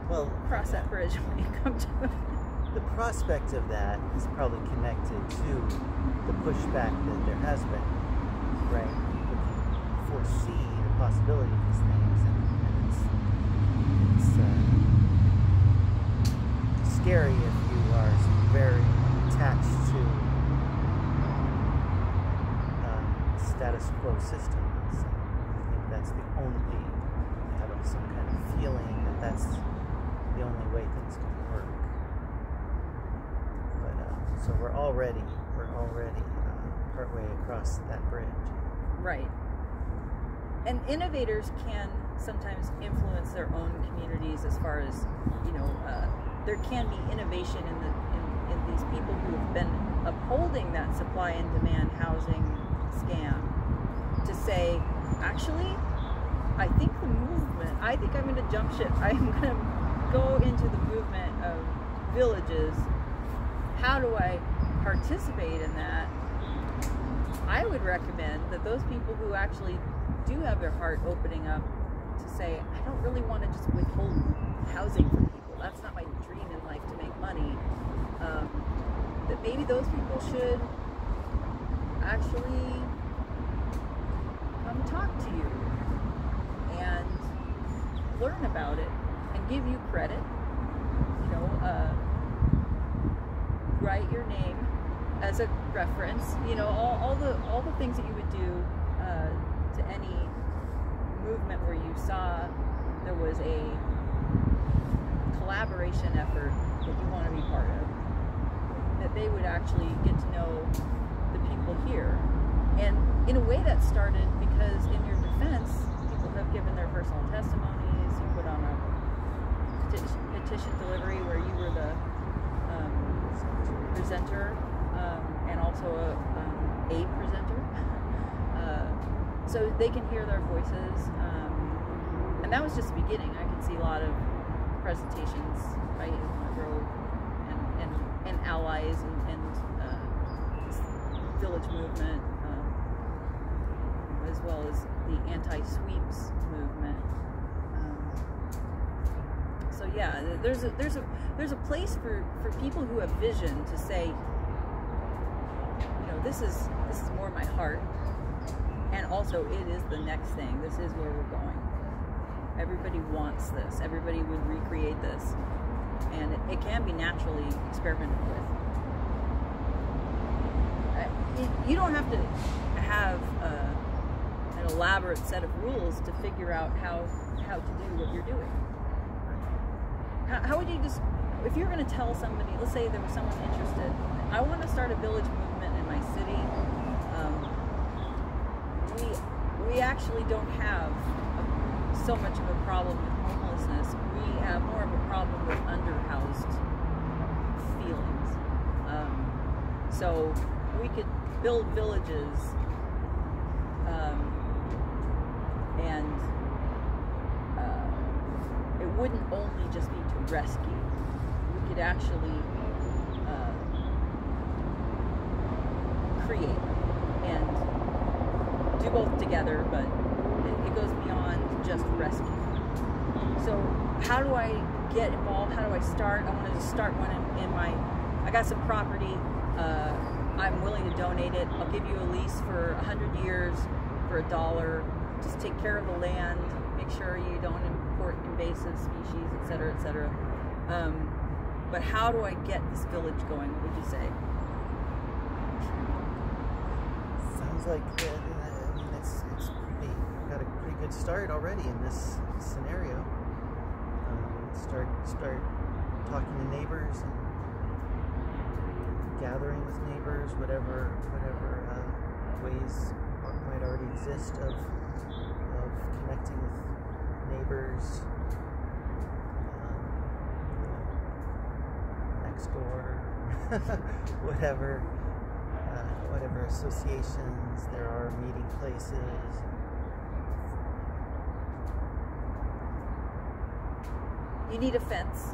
well, cross that bridge when you come to it. The prospect of that is probably connected to the pushback that there has been, right? If you foresee the possibility of these things and, it's uh, scary if you are very attached to uh, status quo system. systems. I think that's the only having some kind of feeling that that's the only way things can work. But uh, so we're already we're already uh, partway across that bridge. Right. And innovators can sometimes influence their own communities as far as you know uh, there can be innovation in the in, in these people who have been upholding that supply and demand housing scam to say actually I think the movement I think I'm going to jump ship. I'm going to go into the movement of villages. How do I participate in that, I would recommend that those people who actually do have their heart opening up say, I don't really want to just withhold housing from people. That's not my dream in life to make money. Um, that maybe those people should actually come talk to you and learn about it and give you credit. You know, uh, write your name as a reference. You know, all, all the all the things that you would do uh, to any movement where you saw there was a collaboration effort that you want to be part of. That they would actually get to know the people here. And in a way that started because in your defense, people have given their personal testimonies, you put on a petition, delivery where you were the um, presenter um, and also a um, aid presenter. so they can hear their voices. Um, and that was just the beginning. I could see a lot of presentations by Grove and, and, and allies and, and uh, village movement, um, as well as the anti-sweeps movement. Um, so yeah, there's a there's a there's a place for for people who have vision to say, you know, this is this is more my heart, also it is the next thing. This is where we're going. Everybody wants this. Everybody would recreate this, and it, it can be naturally experimented with. Uh, you- don't have to have uh, an elaborate set of rules to figure out how how to do what you're doing. How, how would you just, if you're going to tell somebody, let's say there was someone interested, I want to start a village movement in my city. Um, we we actually don't have a, so much of a problem with homelessness. We have more of a problem with underhoused feelings. Um, so we could build villages um, and uh, it wouldn't only just be to rescue. We could actually uh, create do both together, but it, it goes beyond just rescue. So how do I get involved? How do I start? I want to start one in, in my. I got some property. Uh, I'm willing to donate it. I'll give you a lease for a hundred years for a dollar. Just take care of the land. Make sure you don't import invasive species, et cetera, et cetera. Um, but how do I get this village going? What would you say? Sounds like uh, I mean it's it's pretty got a pretty good start already in this scenario. Um, start start talking to neighbors and gathering with neighbors, whatever whatever uh, ways might already exist of of connecting with neighbors. Um, whatever uh, whatever associations there are, meeting places. You need a fence.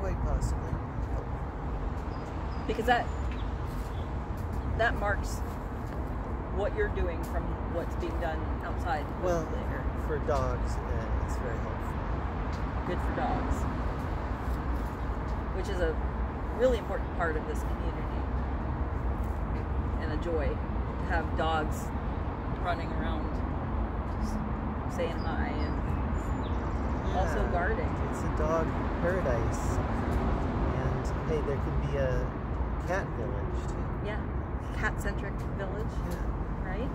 Quite possibly. because that that marks what you're doing from what's being done outside Well, there. for dogs, uh, it's very helpful. Good for dogs, which is a really important part of this community and a joy to have dogs running around, saying hi and also Yeah, guarding. It's a dog paradise. And hey, there could be a cat village too. Yeah, cat-centric village. Yeah. right?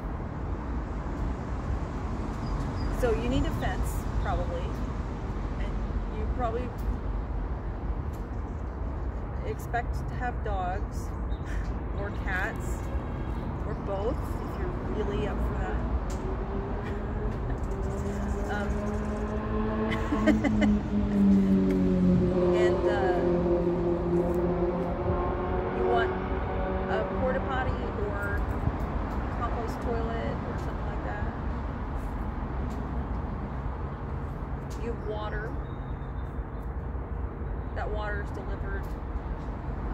So you need a fence, probably, and you probably expect to have dogs or cats or both if you're really up for that. Um, and uh, you want a porta potty or compost toilet or something like that. You have water. That water is delivered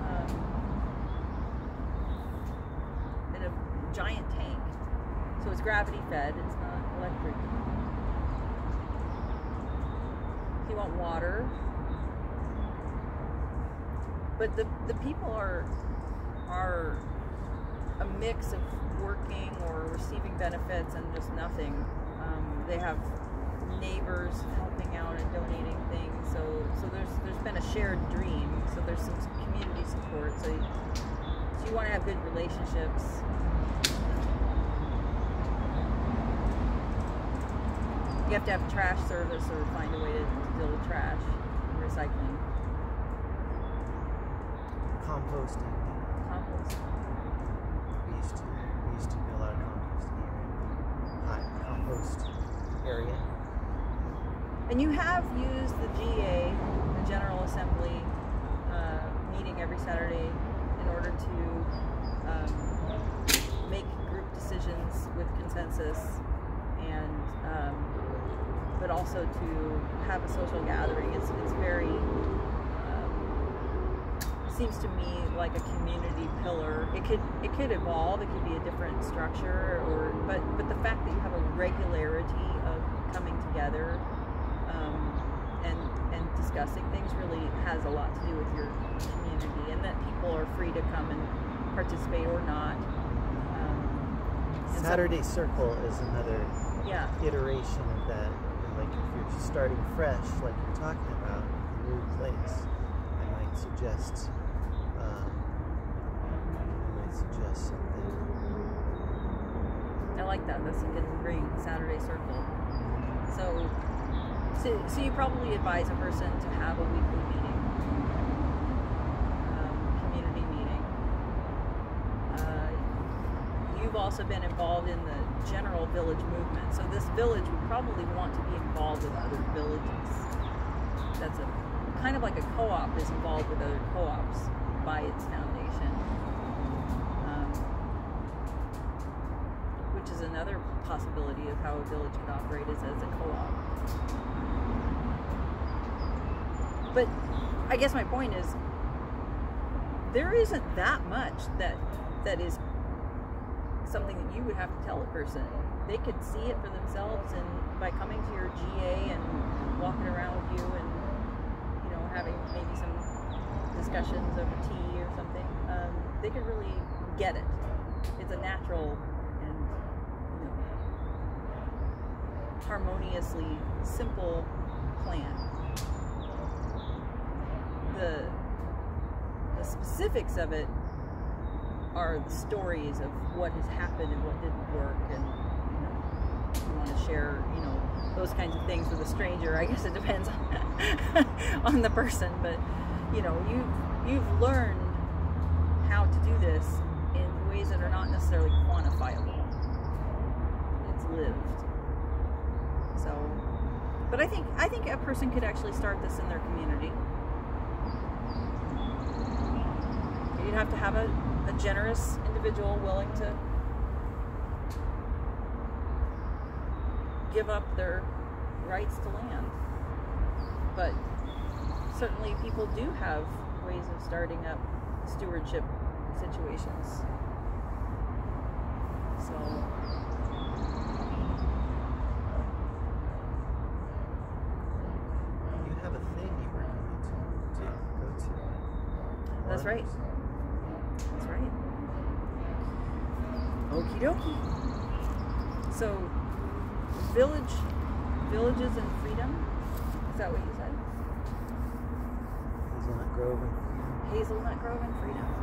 um, in a giant tank. So it's gravity fed. It's not electric. If you want water, but the the people are are a mix of working or receiving benefits and just nothing. Um, they have neighbors helping out and donating things. So so there's there's been a shared dream. So there's some community support. So you, so you want to have good relationships. You have to have trash service or find a way to, deal with trash and recycling. Composting. Compost. We used to we used to do a lot of composting here. Hot compost area. And you have used the GA, the General Assembly, uh, meeting every Saturday in order to um, make group decisions with consensus, and um, but also to have a social gathering. It's it's very um, seems to me like a community pillar. It could it could evolve. It could be a different structure, or but but the fact that you have a regularity of coming together um, and and discussing things really has a lot to do with your community, and that people are free to come and participate or not. Um, so- Saturday Circle is another yeah, iteration you're starting fresh, like you're talking about, a new place, I might suggest. Um, I might suggest something. I like that. That's a good ring. Saturday Circle. So, so, so you probably advise a person to have a weekly meeting, um, community meeting. Uh, you've also been involved in the general village movement. So this village would probably want to be involved with other villages. That's a kind of like a co-op is involved with other co-ops by its foundation. Um, which is another possibility of how a village could operate is as a co-op. But I guess my point is there isn't that much that that is something that you would have to tell a person. They could see it for themselves and by coming to your GA and walking around with you and you know having maybe some discussions over tea or something, um, they could really get it. It's a natural and you know, harmoniously simple plan. The the specifics of it are the stories of what has happened and what didn't work and you know you want to share you know those kinds of things with a stranger. I guess it depends on, on the person but you know you've you've learned how to do this in ways that are not necessarily quantifiable. It's lived. So but i think i think a person could actually start this in their community. You'd have to have a, a generous individual willing to give up their rights to land. But certainly people do have ways of starting up stewardship situations. So You have a thing you were going to, to go to. That's right. That's right. Okie dokie. So, village, villages and freedom. Is that what you said? Hazelnut Grove and freedom.